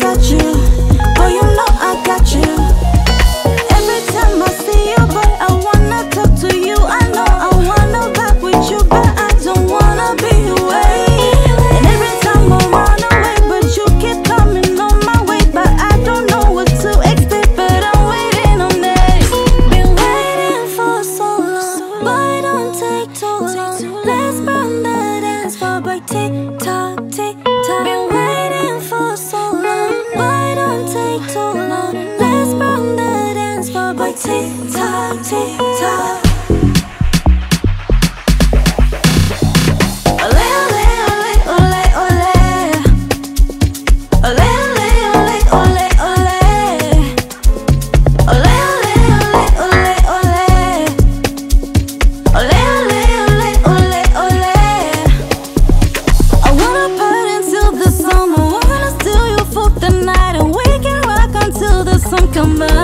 got you. Oh, you know I got you. Every time I see you, boy, I wanna talk to you. I know I wanna back with you, but I don't wanna be away. And every time I run away, but you keep coming on my way. But I don't know what to expect, but I'm waiting on it. Been waiting for so long, but don't take too long. Let's burn the dance floor by TikTok. too long Let's burn the dance floor Boy, tick-tock, tick come on.